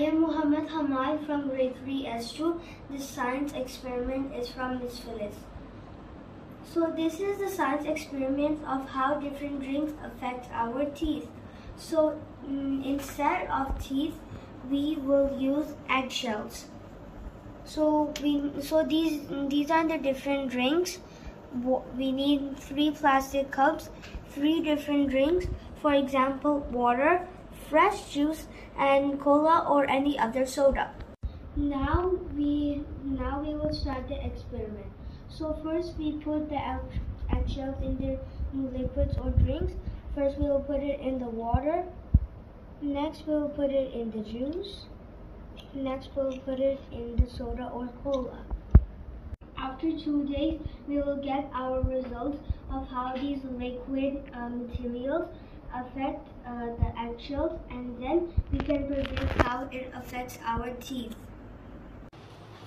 I am Muhammad Hammad from grade 3 S2. This science experiment is from Miss Phyllis. So this is the science experiment of how different drinks affect our teeth. So mm, instead of teeth, we will use eggshells. So we so these these are the different drinks. We need three plastic cups, three different drinks. For example, water, fresh juice, and cola or any other soda. Now we now we will start the experiment. So first we put the eggshells in the liquids or drinks. First we will put it in the water. Next we will put it in the juice. Next we'll put it in the soda or cola. After two days, we will get our results of how these liquid uh, materials affect uh, the eggshells and then we can predict how it affects our teeth.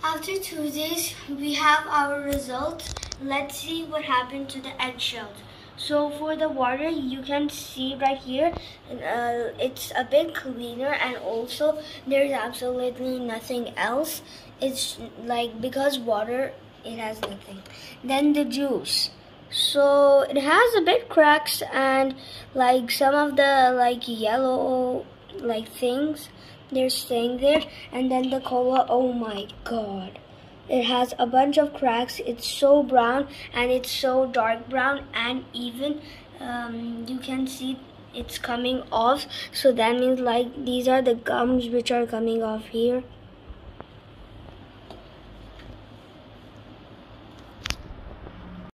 After two days, we have our results. Let's see what happened to the eggshells. So for the water, you can see right here, uh, it's a bit cleaner and also there's absolutely nothing else. It's like because water, it has nothing. Then the juice. So it has a bit cracks and like some of the like yellow like things they're staying there. And then the cola oh my god. It has a bunch of cracks. It's so brown and it's so dark brown. And even um, you can see it's coming off. So that means like these are the gums which are coming off here